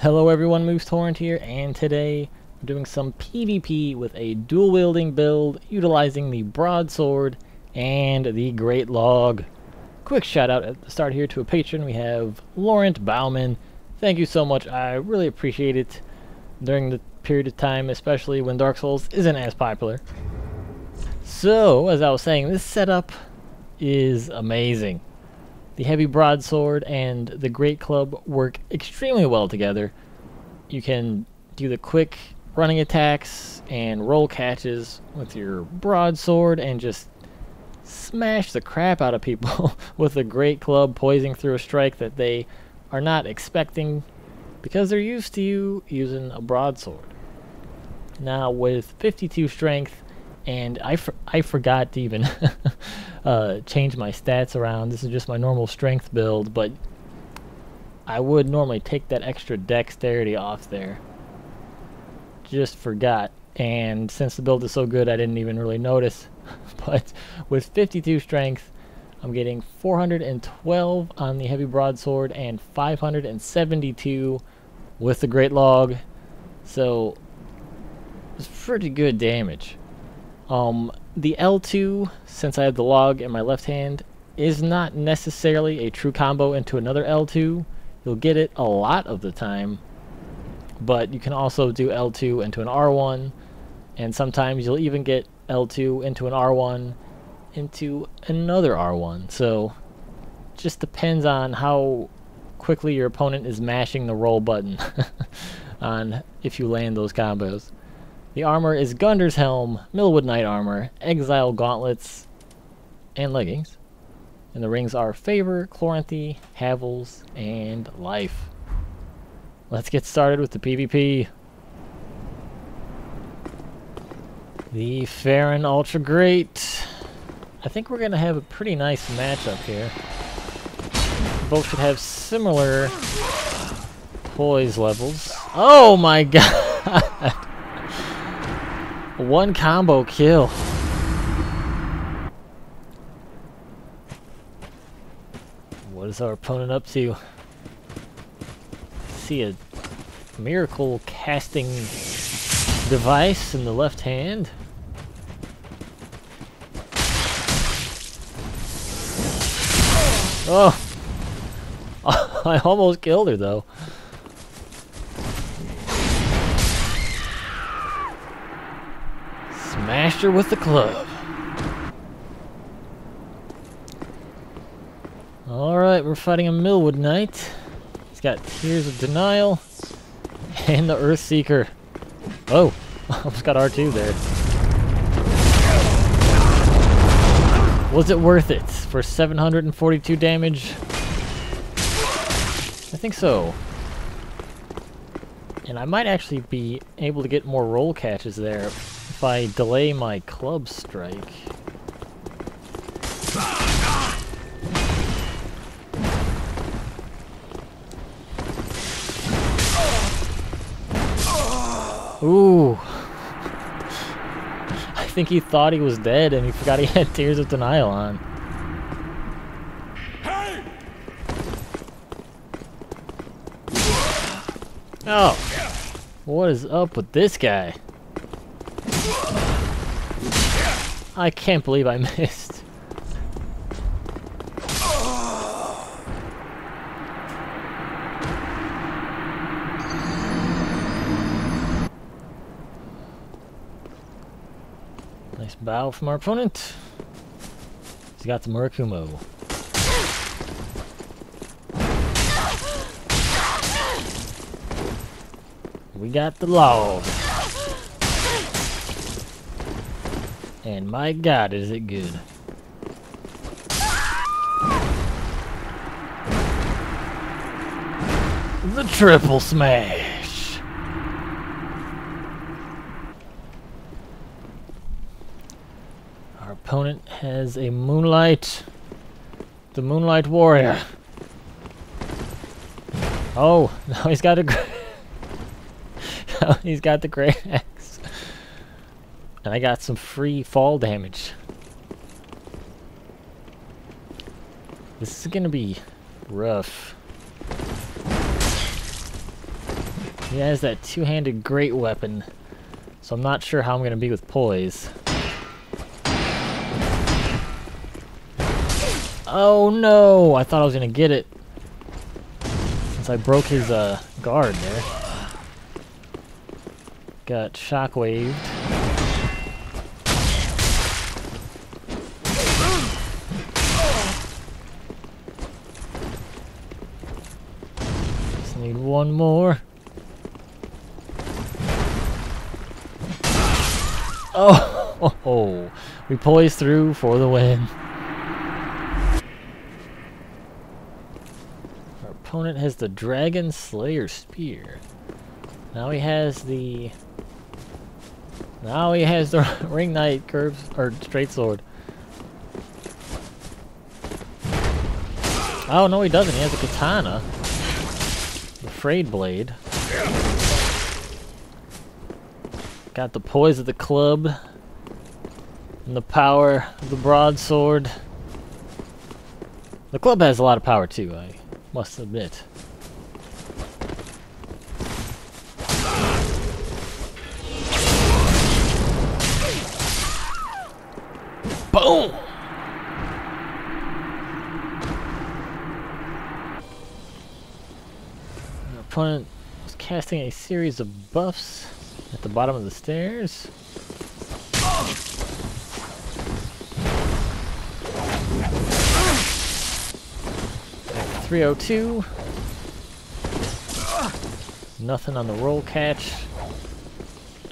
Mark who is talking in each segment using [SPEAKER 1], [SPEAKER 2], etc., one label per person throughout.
[SPEAKER 1] Hello everyone, Moose Torrent here, and today I'm doing some PvP with a dual-wielding build utilizing the Broadsword and the Great Log. Quick shout out at the start here to a patron. We have Laurent Bauman. Thank you so much. I really appreciate it during the period of time, especially when Dark Souls isn't as popular. So, as I was saying, this setup is amazing. The heavy broadsword and the great club work extremely well together. You can do the quick running attacks and roll catches with your broadsword and just smash the crap out of people with a great club poising through a strike that they are not expecting because they're used to you using a broadsword. Now with 52 strength and I, I forgot to even uh, change my stats around. This is just my normal strength build, but I would normally take that extra dexterity off there. Just forgot, and since the build is so good, I didn't even really notice. but with 52 strength, I'm getting 412 on the heavy broadsword and 572 with the great log. So it's pretty good damage. Um, the L2, since I have the log in my left hand, is not necessarily a true combo into another L2. You'll get it a lot of the time, but you can also do L2 into an R1, and sometimes you'll even get L2 into an R1 into another R1. So, just depends on how quickly your opponent is mashing the roll button on if you land those combos. The armor is Gundyr's Helm, Millwood Knight Armor, Exile Gauntlets, and Leggings. And the rings are Favor, Chloranthy, Havels, and Life. Let's get started with the PvP. The Farron Ultra Great. I think we're going to have a pretty nice matchup here. Both should have similar poise levels. Oh my god! One combo kill. What is our opponent up to? See a miracle casting device in the left hand. Oh! I almost killed her though. With the club. Alright, we're fighting a Millwood Knight. He's got Tears of Denial and the Earthseeker. Oh, almost got R2 there. Was it worth it for 742 damage? I think so. And I might actually be able to get more roll catches there if I delay my club strike. Ooh. I think he thought he was dead and he forgot he had Tears of Denial on. Oh. What is up with this guy? I can't believe I missed. Nice bow from our opponent. He's got the Murakumo. We got the log. And my god, is it good. The triple smash. Our opponent has a moonlight. The moonlight warrior. Oh, now he's got a he's got the great and I got some free fall damage. This is gonna be rough. He has that two-handed great weapon, so I'm not sure how I'm to be with poise. Oh no! I thought I was to get it. Since I broke his uh, guard there. Got shockwaved. Just need one more. Oh, oh, we poise through for the win. Our opponent has the Dragon Slayer Spear. Now he has the. Now he has the Ring Knight curves or straight sword. Oh no, he doesn't. He has a katana, frayed blade. Got the poise of the club. And the power of the broadsword. The club has a lot of power too, I must admit. Boom! The opponent was casting a series of buffs at the bottom of the stairs. Three oh two. Nothing on the roll catch.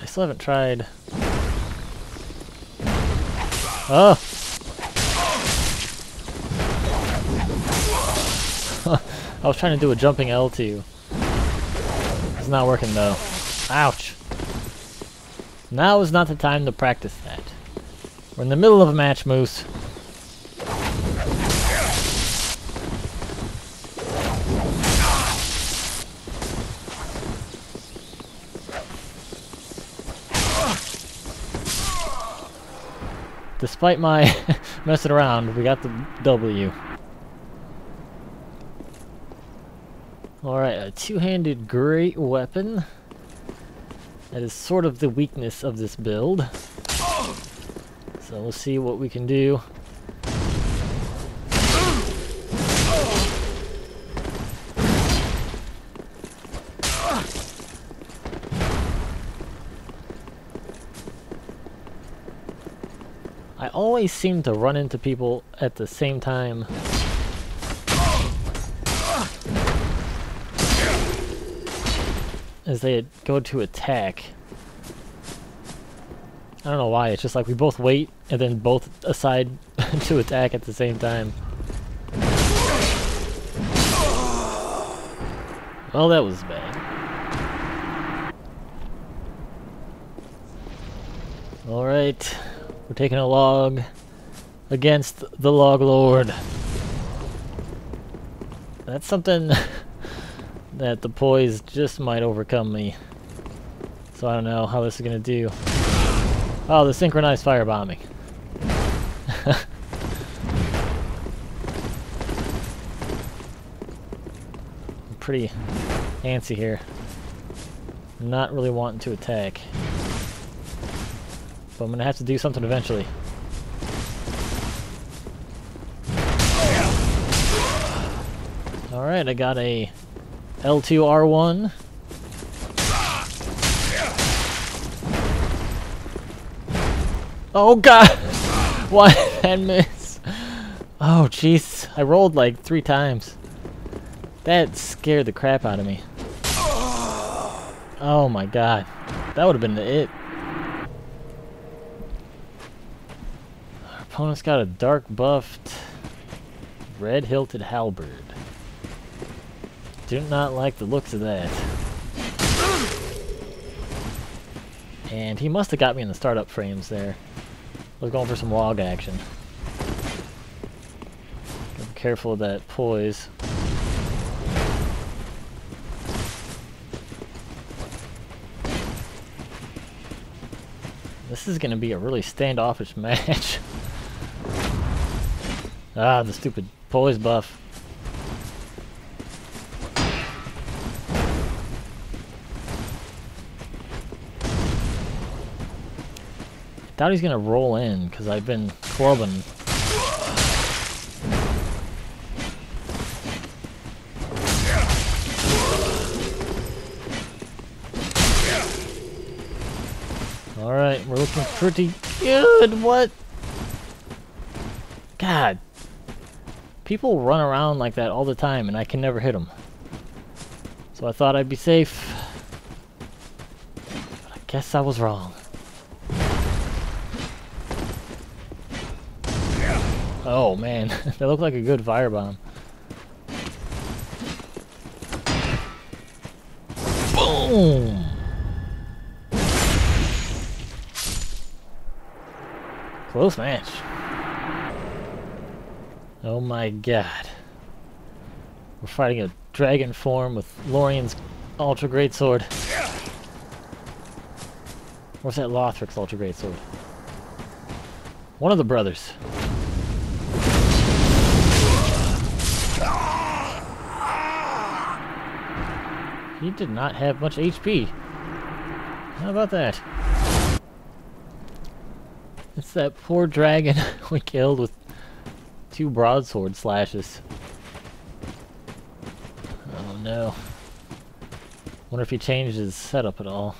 [SPEAKER 1] I still haven't tried. Oh! I was trying to do a jumping L2. Not working though. Ouch. Now is not the time to practice that. We're in the middle of a match, Moose. Despite my messing around, we got the W. Alright, a two-handed great weapon. That is sort of the weakness of this build. So we'll see what we can do. I always seem to run into people at the same time. As they go to attack. I don't know why, it's just like we both wait and then both aside to attack at the same time. Well, that was bad. Alright. We're taking a log against the Log Lord. That's something that the poise just might overcome me. So I don't know how this is going to do. Oh, the synchronized firebombing. I'm pretty antsy here. not really wanting to attack. But I'm gonna have to do something eventually. Alright, I got a L2R1. Oh god! Why that miss? Oh jeez, I rolled like three times. That scared the crap out of me. Oh my god. That would have been the it. Our opponent's got a dark buffed red hilted halberd. Do not like the looks of that. And he must have got me in the startup frames there. I was going for some log action. Be careful of that poise. This is going to be a really standoffish match. Ah, the stupid poise buff. Doubt he's gonna roll in, because I've been clubbing. Alright, we're looking pretty good. What? God. People run around like that all the time, and I can never hit them. So I thought I'd be safe. But I guess I was wrong. Oh man, that looked like a good firebomb. Boom! Close match. Oh my god. We're fighting a dragon form with Lorian's Ultra Great Sword. Where's that Lothric's Ultra Great Sword? One of the brothers. He did not have much HP. How about that? It's that poor dragon we killed with two broadsword slashes. Oh no. Wonder if he changed his setup at all.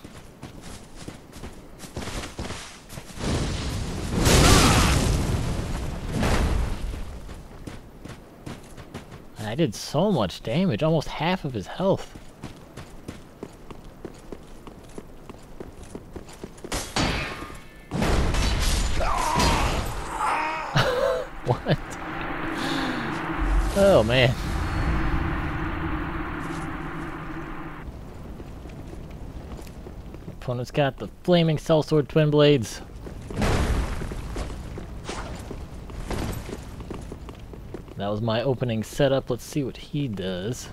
[SPEAKER 1] I did so much damage, almost half of his health. what? Oh man. Opponent's got the flaming sellsword twin blades. That was my opening setup. Let's see what he does.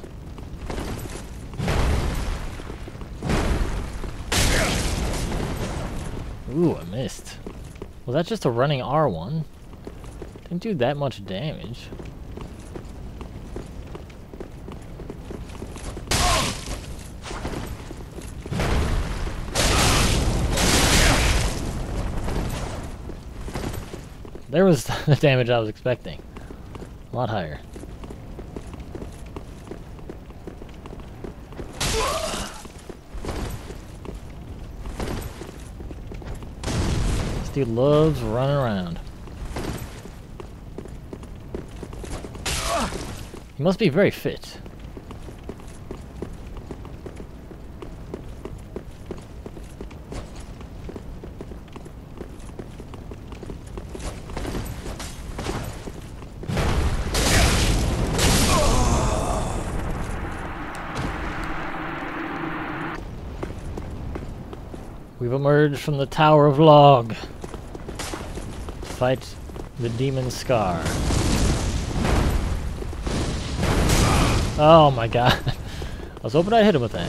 [SPEAKER 1] Ooh, I missed. Was that just a running R1? Didn't do that much damage. There was the damage I was expecting. A lot higher. This dude loves running around. He must be very fit. We've emerged from the Tower of Log fight the Demon Scar. Oh my god. I was hoping I'd hit him with that.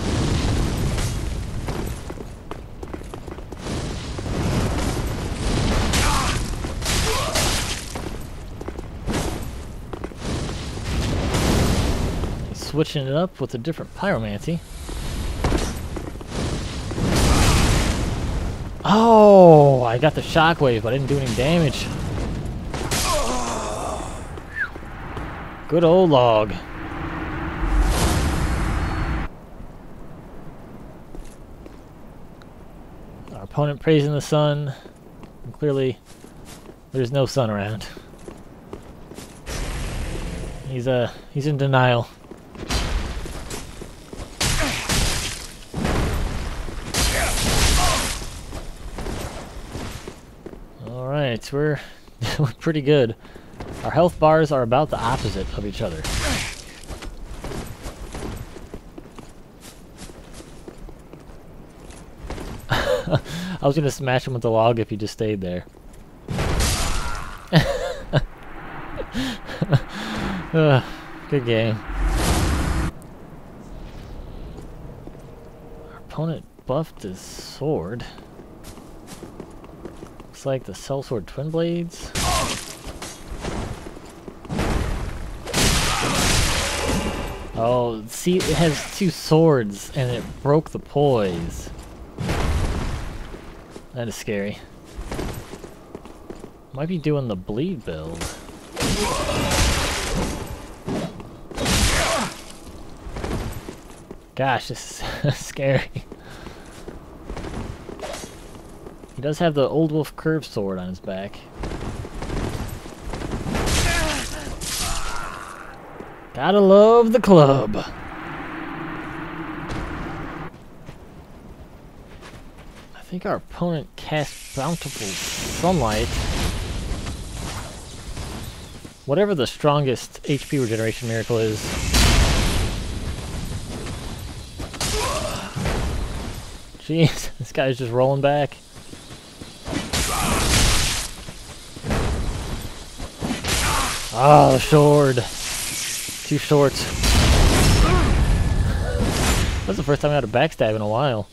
[SPEAKER 1] Switching it up with a different pyromancy. Oh, I got the shockwave, but I didn't do any damage. Good old log. Our opponent praising the sun. And clearly, there's no sun around. He's uh he's in denial. we're, pretty good. Our health bars are about the opposite of each other. I was gonna smash him with the log if he just stayed there. uh, good game. Our opponent buffed his sword. Like the sellsword twin blades. Oh, see, it has two swords, and it broke the poise. That is scary. Might be doing the bleed build. Gosh, this is scary. He does have the Old Wolf curved Sword on his back. Gotta love the club. I think our opponent cast Bountiful Sunlight. Whatever the strongest HP regeneration miracle is. Jeez, this guy's just rolling back. Ah, the sword. Too short. That's the first time I had a backstab in a while.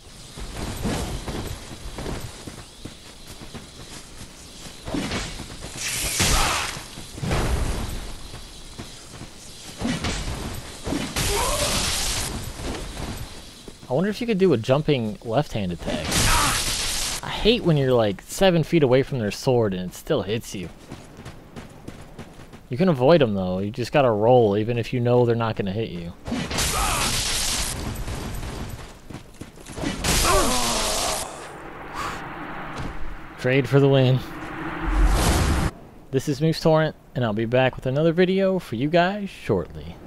[SPEAKER 1] I wonder if you could do a jumping left-hand attack. I hate when you're like seven feet away from their sword and it still hits you. You can avoid them though, you just gotta roll even if you know they're not gonna hit you. Trade for the win. This is Moose Torrent, and I'll be back with another video for you guys shortly.